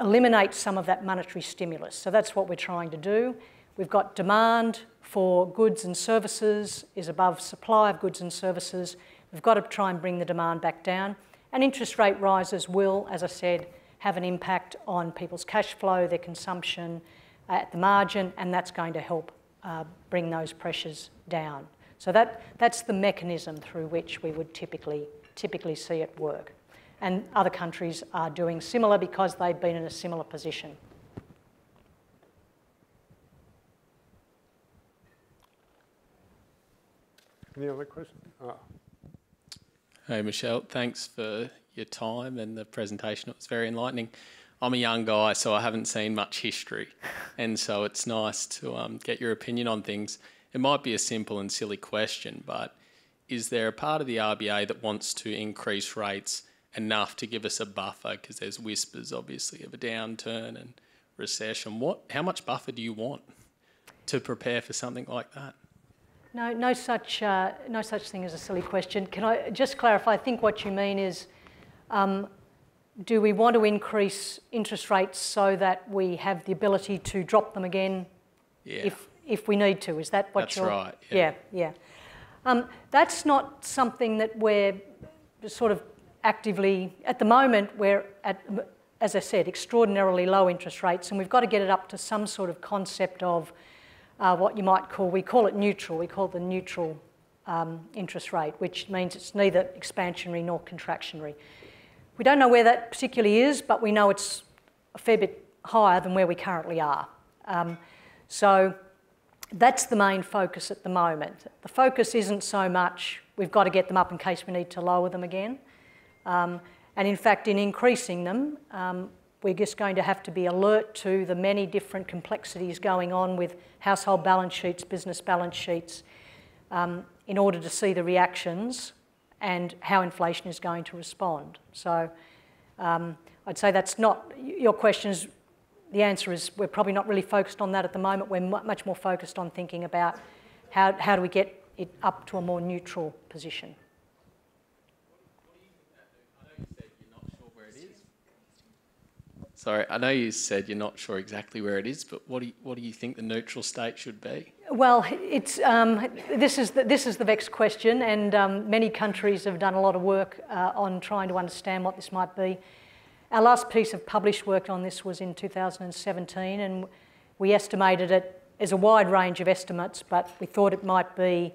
eliminate some of that monetary stimulus. So that's what we're trying to do. We've got demand for goods and services is above supply of goods and services. We've got to try and bring the demand back down. And interest rate rises will, as I said, have an impact on people's cash flow, their consumption at the margin, and that's going to help uh, bring those pressures down. So that, that's the mechanism through which we would typically, typically see it work. And other countries are doing similar because they've been in a similar position. Any other questions? Oh. Hey, Michelle, thanks for your time and the presentation. It was very enlightening. I'm a young guy, so I haven't seen much history, (laughs) and so it's nice to um, get your opinion on things. It might be a simple and silly question, but is there a part of the RBA that wants to increase rates enough to give us a buffer? Because there's whispers, obviously, of a downturn and recession. What? How much buffer do you want to prepare for something like that? No, no such, uh, no such thing as a silly question. Can I just clarify? I think what you mean is, um, do we want to increase interest rates so that we have the ability to drop them again Yeah. if, if we need to? Is that what That's you're... right, Yeah, yeah. yeah. Um, that's not something that we're sort of actively... At the moment, we're at, as I said, extraordinarily low interest rates, and we've got to get it up to some sort of concept of uh, what you might call, we call it neutral, we call it the neutral um, interest rate, which means it's neither expansionary nor contractionary. We don't know where that particularly is, but we know it's a fair bit higher than where we currently are. Um, so that's the main focus at the moment. The focus isn't so much we've got to get them up in case we need to lower them again. Um, and in fact, in increasing them, um, we're just going to have to be alert to the many different complexities going on with household balance sheets, business balance sheets, um, in order to see the reactions and how inflation is going to respond. So um, I'd say that's not, your question is, the answer is we're probably not really focused on that at the moment. We're much more focused on thinking about how, how do we get it up to a more neutral position. Sorry, I know you said you're not sure exactly where it is, but what do you, what do you think the neutral state should be? Well, it's, um, this, is the, this is the vexed question, and um, many countries have done a lot of work uh, on trying to understand what this might be. Our last piece of published work on this was in 2017, and we estimated it as a wide range of estimates, but we thought it might be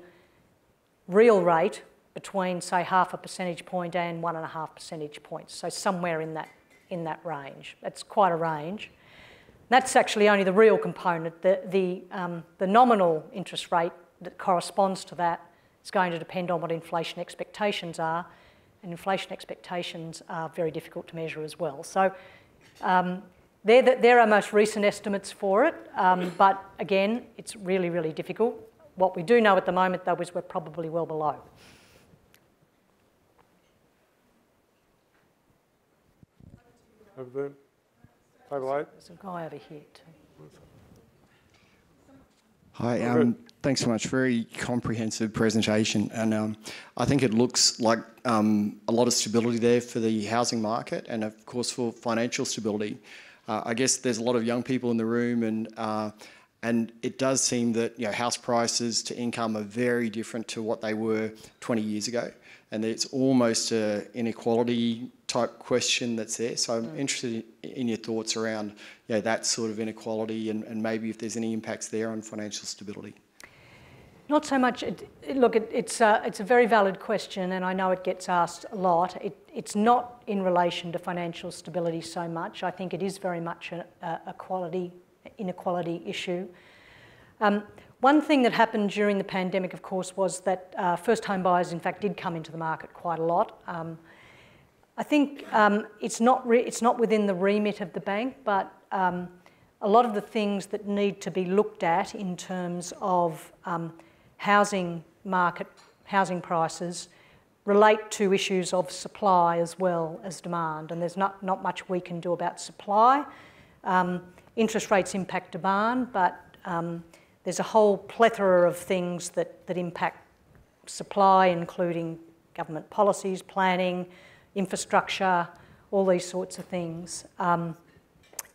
real rate between, say, half a percentage point and one and a half percentage points, so somewhere in that in that range. That's quite a range. That's actually only the real component. The, the, um, the nominal interest rate that corresponds to that is going to depend on what inflation expectations are, and inflation expectations are very difficult to measure as well. So um, they're, the, they're our most recent estimates for it, um, but again, it's really, really difficult. What we do know at the moment, though, is we're probably well below. Over there. Table eight. There's a guy over here too. Hi, um, thanks so much. Very comprehensive presentation, and um, I think it looks like um, a lot of stability there for the housing market, and of course for financial stability. Uh, I guess there's a lot of young people in the room, and uh, and it does seem that you know house prices to income are very different to what they were 20 years ago, and it's almost an inequality type question that's there. So I'm interested in your thoughts around you know, that sort of inequality and, and maybe if there's any impacts there on financial stability. Not so much. It, it, look, it, it's, a, it's a very valid question, and I know it gets asked a lot. It, it's not in relation to financial stability so much. I think it is very much a, a quality, inequality issue. Um, one thing that happened during the pandemic, of course, was that uh, first home buyers, in fact, did come into the market quite a lot. Um, I think um, it's, not it's not within the remit of the bank, but um, a lot of the things that need to be looked at in terms of um, housing market, housing prices, relate to issues of supply as well as demand. And there's not, not much we can do about supply. Um, interest rates impact demand, but um, there's a whole plethora of things that, that impact supply, including government policies, planning, infrastructure, all these sorts of things. Um,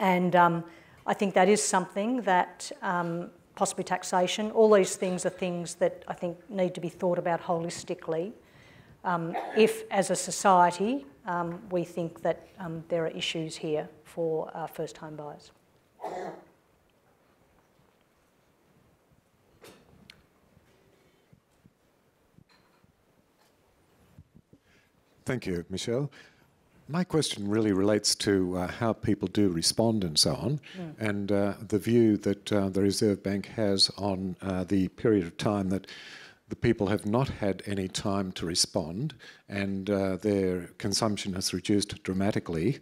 And um, I think that is something that um, possibly taxation, all these things are things that I think need to be thought about holistically. Um, if, as a society, um, we think that um, there are issues here for uh, first home buyers. Thank you, Michelle. My question really relates to uh, how people do respond and so on, mm. and uh, the view that uh, the Reserve Bank has on uh, the period of time that the people have not had any time to respond and uh, their consumption has reduced dramatically.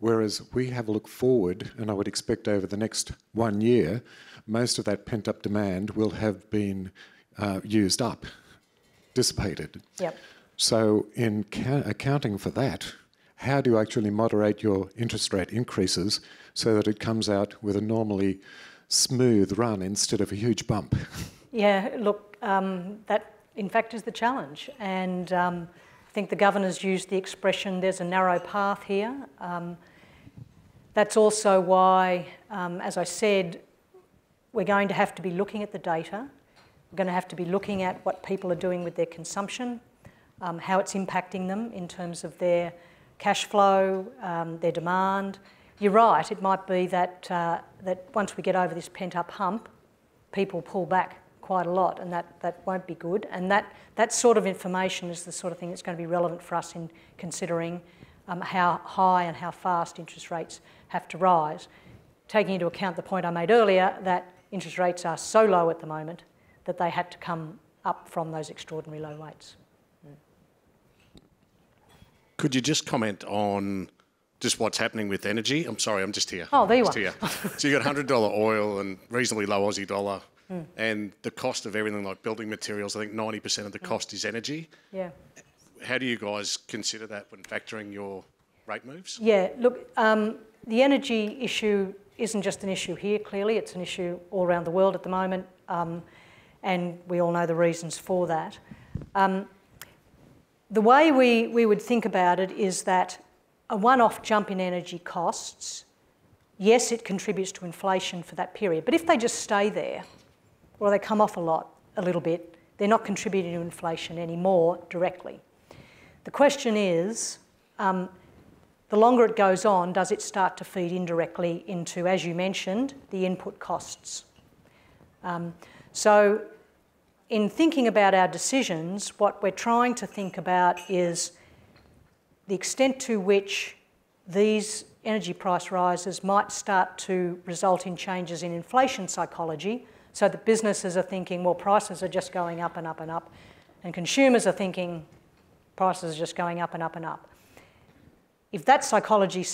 Whereas we have a look forward, and I would expect over the next one year, most of that pent up demand will have been uh, used up, dissipated. Yep. So, in accounting for that, how do you actually moderate your interest rate increases so that it comes out with a normally smooth run instead of a huge bump? Yeah, look, um, that in fact is the challenge. And um, I think the governor's used the expression there's a narrow path here. Um, that's also why, um, as I said, we're going to have to be looking at the data. We're going to have to be looking at what people are doing with their consumption, um, how it's impacting them in terms of their cash flow, um, their demand. You're right, it might be that, uh, that once we get over this pent up hump, people pull back quite a lot, and that, that won't be good. And that, that sort of information is the sort of thing that's going to be relevant for us in considering um, how high and how fast interest rates have to rise, taking into account the point I made earlier that interest rates are so low at the moment that they had to come up from those extraordinary low rates. Could you just comment on just what's happening with energy? I'm sorry, I'm just here. Oh, there you just are. Here. (laughs) so you got $100 oil and reasonably low Aussie dollar Mm. And the cost of everything like building materials, I think 90% of the mm. cost is energy. Yeah. How do you guys consider that when factoring your rate moves? Yeah, look, um, the energy issue isn't just an issue here, clearly, it's an issue all around the world at the moment, um, and we all know the reasons for that. Um, the way we, we would think about it is that a one off jump in energy costs, yes, it contributes to inflation for that period, but if they just stay there, or they come off a lot, a little bit, they're not contributing to inflation anymore directly. The question is, um, the longer it goes on, does it start to feed indirectly into, as you mentioned, the input costs? Um, so, in thinking about our decisions, what we're trying to think about is the extent to which these energy price rises might start to result in changes in inflation psychology, so that businesses are thinking, well, prices are just going up and up and up, and consumers are thinking prices are just going up and up and up. If that psychology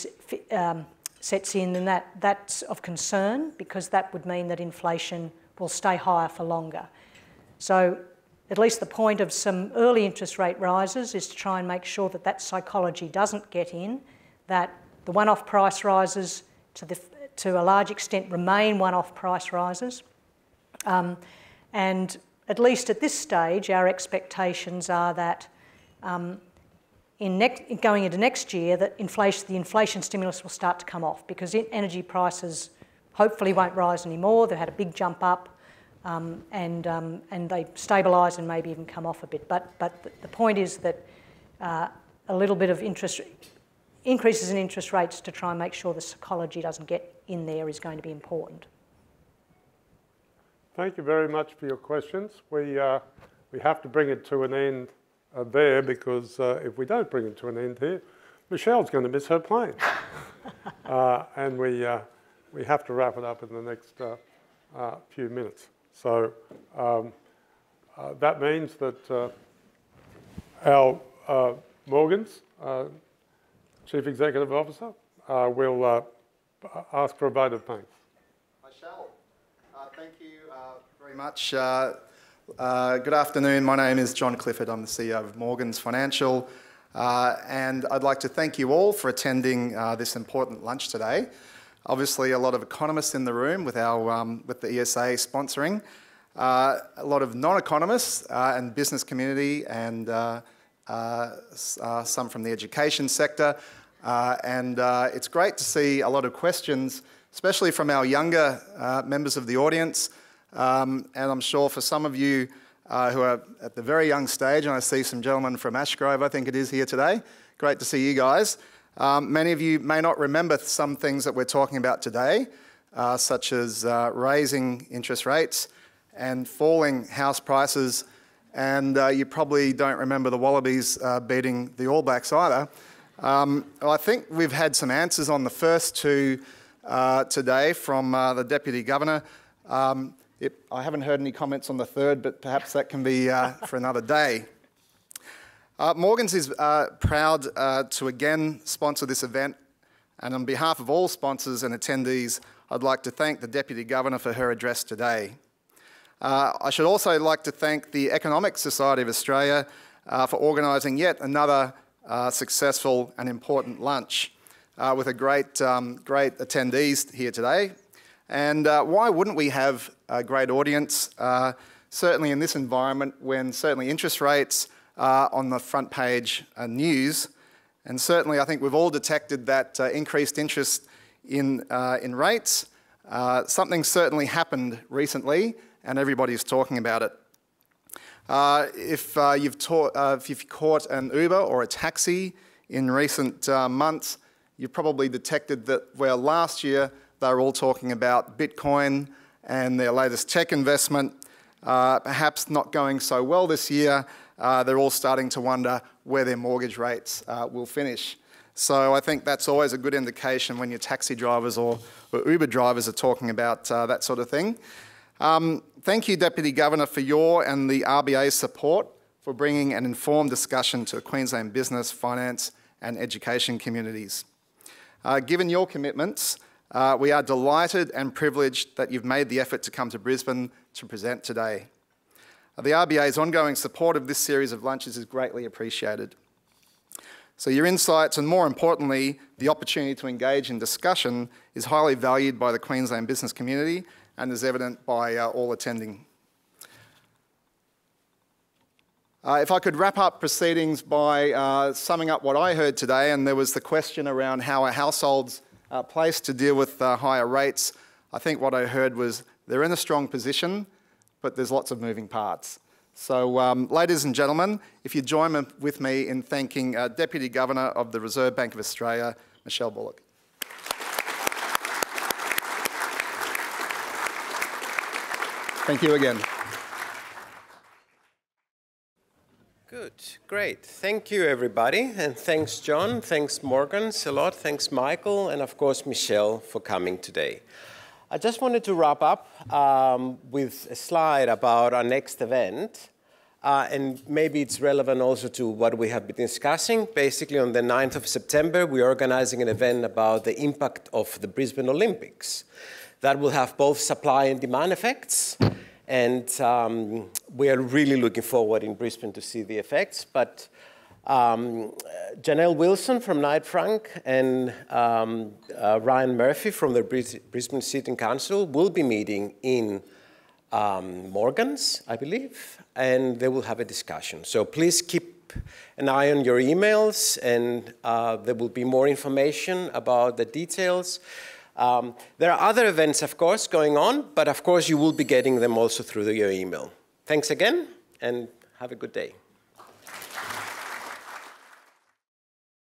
um, sets in, then that, that's of concern because that would mean that inflation will stay higher for longer. So at least the point of some early interest rate rises is to try and make sure that that psychology doesn't get in, that the one-off price rises to, the, to a large extent remain one-off price rises, um, and at least at this stage, our expectations are that um, in next, going into next year, that inflation, the inflation stimulus will start to come off because energy prices hopefully won't rise anymore. They've had a big jump up um, and, um, and they stabilise and maybe even come off a bit. But, but the point is that uh, a little bit of interest increases in interest rates to try and make sure the psychology doesn't get in there is going to be important. Thank you very much for your questions. We, uh, we have to bring it to an end uh, there because uh, if we don't bring it to an end here, Michelle's going to miss her plane. (laughs) Uh, and we, uh, we have to wrap it up in the next uh, few minutes. So um, that means that our Morgans, Chief Executive Officer, will ask for a vote of thanks. I shall. thank you very much. Uh, uh, good afternoon. My name is John Clifford. I'm the CEO of Morgans Financial. Uh, and I'd like to thank you all for attending uh, this important lunch today. Obviously, a lot of economists in the room with, our, um, with the ESA sponsoring, uh, a lot of non economists uh, and business community, and some from the education sector. Uh, and uh, it's great to see a lot of questions, especially from our younger uh, members of the audience. Um, and I'm sure for some of you uh, who are at the very young stage, and I see some gentlemen from Ashgrove, I think it is here today. Great to see you guys. Um, many of you may not remember some things that we're talking about today, uh, such as uh, raising interest rates and falling house prices. And uh, you probably don't remember the Wallabies uh, beating the All Blacks either. Um, well, I think we've had some answers on the first two uh, today from uh, the Deputy Governor. Um, it, I haven't heard any comments on the third, but perhaps that can be for another day. Uh, Morgans is uh, proud uh, to again sponsor this event, and on behalf of all sponsors and attendees, I'd like to thank the Deputy Governor for her address today. I should also like to thank the Economic Society of Australia for organising yet another uh, successful and important lunch uh, with a great, um, great attendees here today. And uh, why wouldn't we have a great audience, uh, certainly in this environment when certainly interest rates are on the front page uh, news. And certainly I think we've all detected that uh, increased interest in, in rates. something certainly happened recently and everybody's talking about it. Uh, if, uh, you've uh, if you've caught an Uber or a taxi in recent uh, months, you've probably detected that where last year they were all talking about Bitcoin and their latest tech investment, uh, perhaps not going so well this year, they're all starting to wonder where their mortgage rates will finish. So I think that's always a good indication when your taxi drivers or, or Uber drivers are talking about that sort of thing. Um, thank you, Deputy Governor, for your and the RBA's support for bringing an informed discussion to Queensland business, finance and education communities. Uh, given your commitments, uh, we are delighted and privileged that you've made the effort to come to Brisbane to present today. Uh, the RBA's ongoing support of this series of lunches is greatly appreciated. So your insights and more importantly, the opportunity to engage in discussion is highly valued by the Queensland business community and is evident by uh, all attending. Uh, if I could wrap up proceedings by uh, summing up what I heard today, and there was the question around how our households are placed to deal with uh, higher rates. I think what I heard was they're in a strong position, but there's lots of moving parts. So, um, ladies and gentlemen, if you join with me in thanking uh, Deputy Governor of the Reserve Bank of Australia, Michelle Bullock. Thank you again. Good, great. Thank you, everybody. And thanks, John. Thanks, Morgan, a lot. Thanks, Michael. And of course, Michelle, for coming today. I just wanted to wrap up um, with a slide about our next event. Uh, and maybe it's relevant also to what we have been discussing. Basically, on the 9th of September, we're organizing an event about the impact of the Brisbane Olympics. That will have both supply and demand effects. And um, we are really looking forward in Brisbane to see the effects. But um, Janelle Wilson from Knight Frank and um, uh, Ryan Murphy from the Brisbane City Council will be meeting in um, Morgan's, I believe, and they will have a discussion. So please keep an eye on your emails, and uh, there will be more information about the details. Um, there are other events, of course, going on, but of course you will be getting them also through your email. Thanks again, and have a good day.